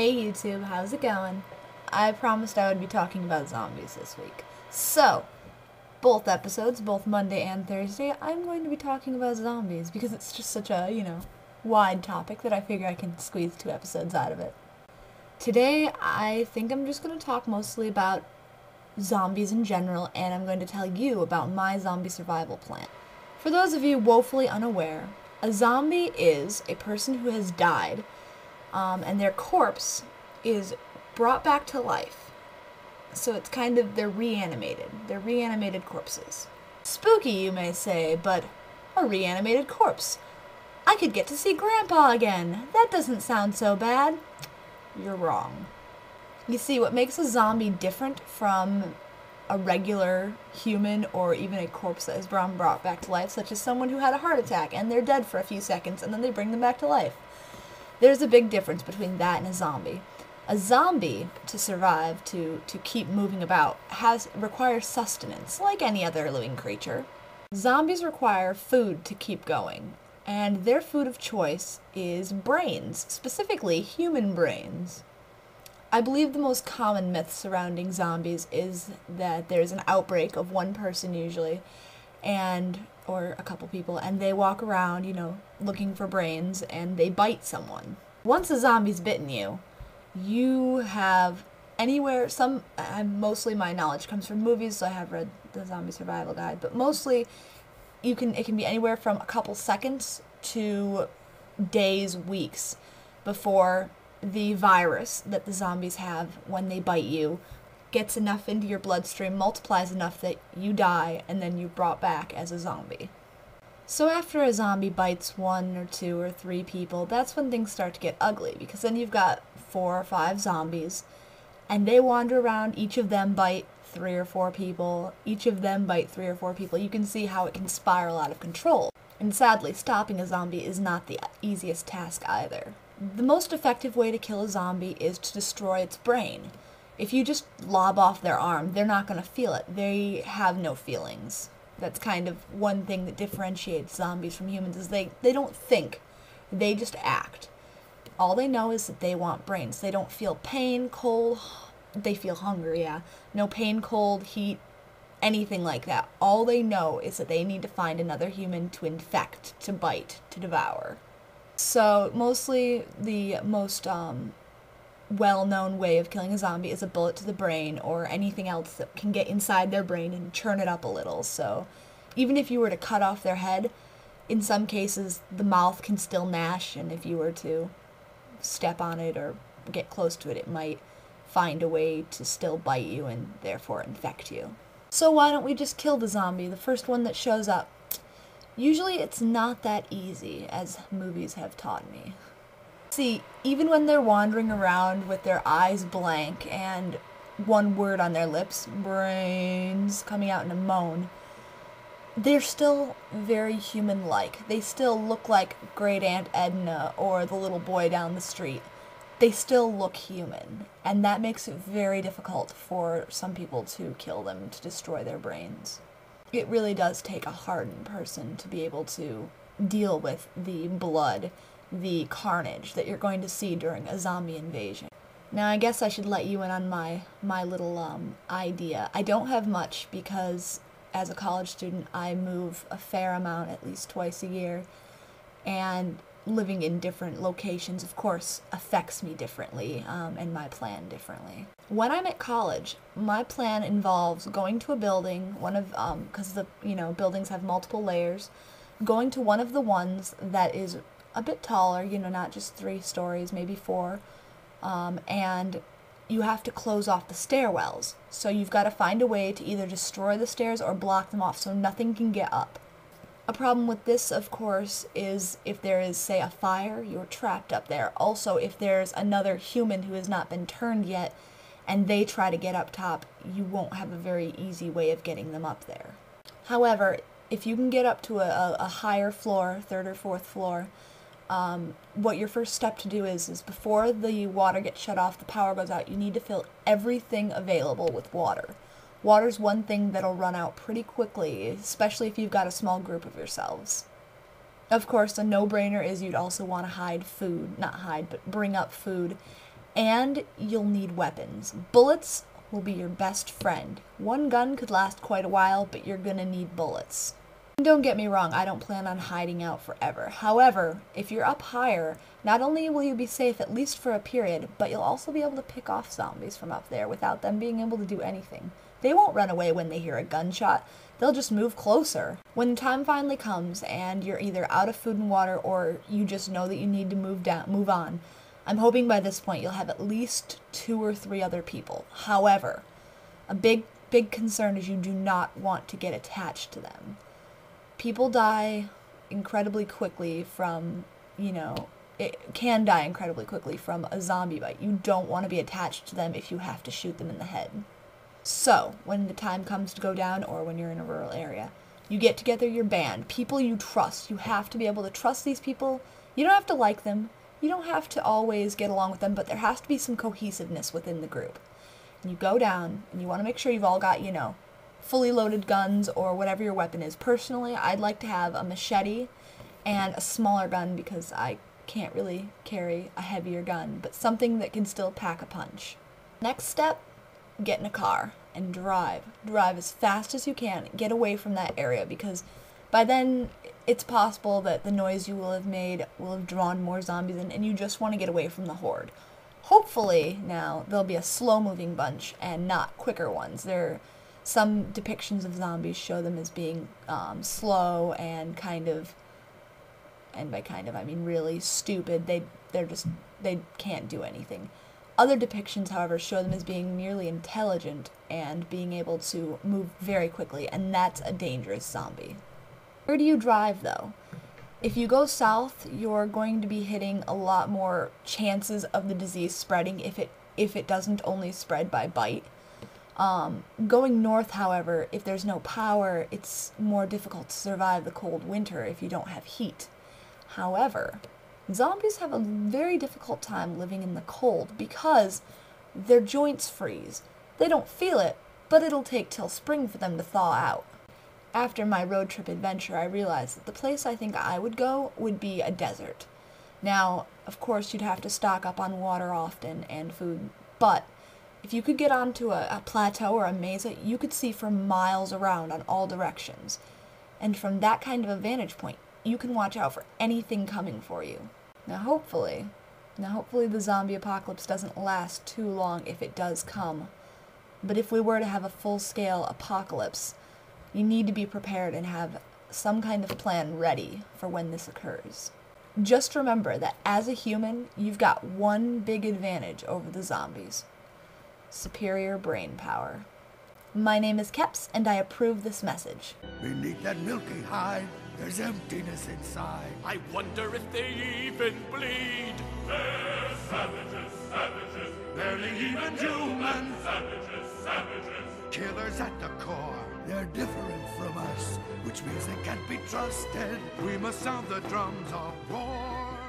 Hey YouTube, how's it going? I promised I would be talking about zombies this week. So, both episodes, both Monday and Thursday, I'm going to be talking about zombies because it's just such a, you know, wide topic that I figure I can squeeze two episodes out of it. Today, I think I'm just going to talk mostly about zombies in general, and I'm going to tell you about my zombie survival plan. For those of you woefully unaware, a zombie is a person who has died um, and their corpse is brought back to life. So it's kind of, they're reanimated. They're reanimated corpses. Spooky, you may say, but a reanimated corpse. I could get to see Grandpa again. That doesn't sound so bad. You're wrong. You see, what makes a zombie different from a regular human or even a corpse that is brought back to life, such as someone who had a heart attack and they're dead for a few seconds and then they bring them back to life. There's a big difference between that and a zombie. A zombie, to survive, to, to keep moving about, has requires sustenance, like any other living creature. Zombies require food to keep going, and their food of choice is brains, specifically human brains. I believe the most common myth surrounding zombies is that there's an outbreak of one person usually, and or a couple people, and they walk around, you know, looking for brains, and they bite someone. Once a zombie's bitten you, you have anywhere. Some, uh, mostly my knowledge comes from movies, so I have read the Zombie Survival Guide, but mostly, you can it can be anywhere from a couple seconds to days, weeks before the virus that the zombies have when they bite you gets enough into your bloodstream, multiplies enough that you die, and then you're brought back as a zombie. So after a zombie bites one or two or three people, that's when things start to get ugly, because then you've got four or five zombies, and they wander around, each of them bite three or four people, each of them bite three or four people. You can see how it can spiral out of control. And sadly, stopping a zombie is not the easiest task either. The most effective way to kill a zombie is to destroy its brain if you just lob off their arm, they're not going to feel it. They have no feelings. That's kind of one thing that differentiates zombies from humans is they, they don't think. They just act. All they know is that they want brains. They don't feel pain, cold, they feel hunger, yeah. No pain, cold, heat, anything like that. All they know is that they need to find another human to infect, to bite, to devour. So mostly the most um, well-known way of killing a zombie is a bullet to the brain or anything else that can get inside their brain and churn it up a little. So even if you were to cut off their head, in some cases the mouth can still gnash and if you were to step on it or get close to it, it might find a way to still bite you and therefore infect you. So why don't we just kill the zombie, the first one that shows up? Usually it's not that easy, as movies have taught me. See, even when they're wandering around with their eyes blank and one word on their lips, brains, coming out in a moan, they're still very human like. They still look like Great Aunt Edna or the little boy down the street. They still look human, and that makes it very difficult for some people to kill them, to destroy their brains. It really does take a hardened person to be able to deal with the blood the carnage that you're going to see during a zombie invasion. Now, I guess I should let you in on my, my little um, idea. I don't have much because as a college student, I move a fair amount, at least twice a year, and living in different locations, of course, affects me differently um, and my plan differently. When I'm at college, my plan involves going to a building, one of, because um, the, you know, buildings have multiple layers, going to one of the ones that is a bit taller, you know, not just three stories, maybe four. Um, and you have to close off the stairwells. So you've got to find a way to either destroy the stairs or block them off so nothing can get up. A problem with this, of course, is if there is, say, a fire, you're trapped up there. Also, if there's another human who has not been turned yet and they try to get up top, you won't have a very easy way of getting them up there. However, if you can get up to a, a higher floor, third or fourth floor, um, what your first step to do is is before the water gets shut off, the power goes out, you need to fill everything available with water. Water's one thing that'll run out pretty quickly, especially if you've got a small group of yourselves. Of course, a no-brainer is you'd also want to hide food, not hide, but bring up food And you'll need weapons. Bullets will be your best friend. One gun could last quite a while, but you're gonna need bullets. Don't get me wrong, I don't plan on hiding out forever. However, if you're up higher, not only will you be safe at least for a period, but you'll also be able to pick off zombies from up there without them being able to do anything. They won't run away when they hear a gunshot, they'll just move closer. When the time finally comes and you're either out of food and water or you just know that you need to move down move on, I'm hoping by this point you'll have at least two or three other people. However, a big big concern is you do not want to get attached to them. People die incredibly quickly from, you know, it can die incredibly quickly from a zombie bite. You don't want to be attached to them if you have to shoot them in the head. So, when the time comes to go down or when you're in a rural area, you get together your band, people you trust. You have to be able to trust these people. You don't have to like them. You don't have to always get along with them, but there has to be some cohesiveness within the group. And you go down and you want to make sure you've all got, you know, fully loaded guns or whatever your weapon is. Personally, I'd like to have a machete and a smaller gun because I can't really carry a heavier gun, but something that can still pack a punch. Next step, get in a car and drive. Drive as fast as you can. Get away from that area because by then it's possible that the noise you will have made will have drawn more zombies in and you just want to get away from the horde. Hopefully now there'll be a slow moving bunch and not quicker ones. There some depictions of zombies show them as being um, slow and kind of and by kind of I mean really stupid. They they're just they can't do anything. Other depictions, however, show them as being merely intelligent and being able to move very quickly, and that's a dangerous zombie. Where do you drive, though? If you go south, you're going to be hitting a lot more chances of the disease spreading if it if it doesn't only spread by bite. Um, going north, however, if there's no power, it's more difficult to survive the cold winter if you don't have heat. However, Zombies have a very difficult time living in the cold because their joints freeze. They don't feel it, but it'll take till spring for them to thaw out. After my road trip adventure, I realized that the place I think I would go would be a desert. Now, of course, you'd have to stock up on water often and food, but if you could get onto a, a plateau or a mesa, you could see for miles around on all directions. And from that kind of a vantage point, you can watch out for anything coming for you. Now, hopefully, now hopefully the zombie apocalypse doesn't last too long if it does come. But if we were to have a full-scale apocalypse, you need to be prepared and have some kind of plan ready for when this occurs. Just remember that as a human, you've got one big advantage over the zombies. Superior brain power. My name is Keps, and I approve this message. Beneath that milky hide, there's emptiness inside. I wonder if they even bleed. They're savages, savages. Barely even human. Savages, savages. Killers at the core. They're different from us, which means they can't be trusted. We must sound the drums of war.